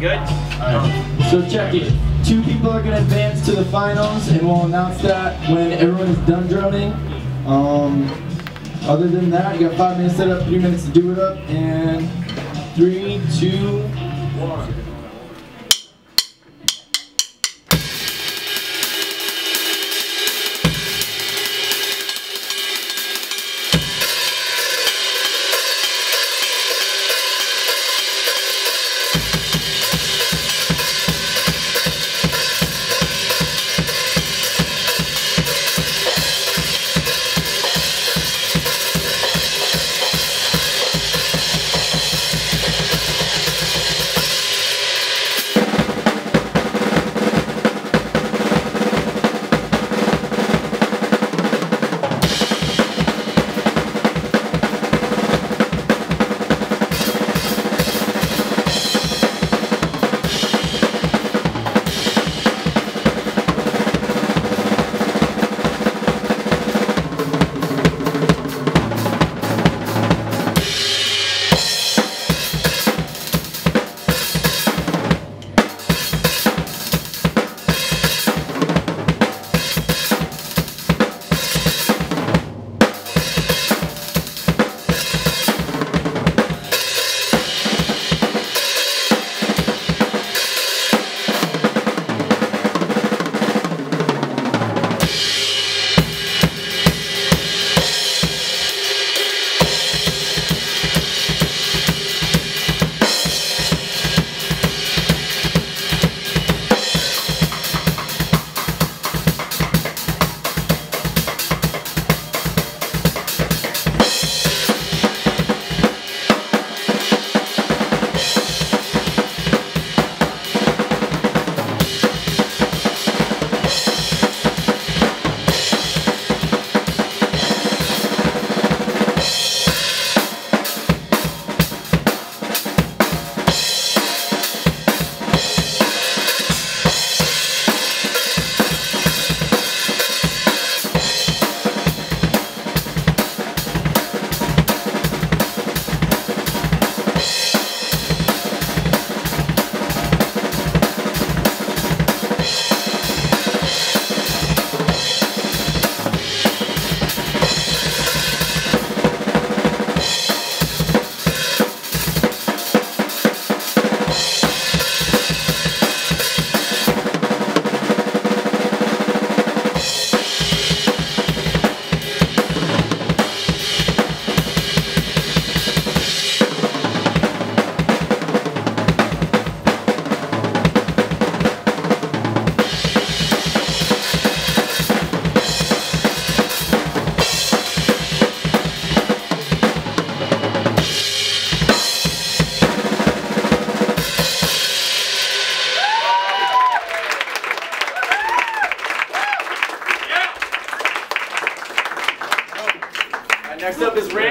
Good? So check it. Two people are gonna advance to the finals, and we'll announce that when everyone is done drumming. Um, other than that, you got five minutes set up, three minutes to do it up, and three, two, one. Next up is Randy.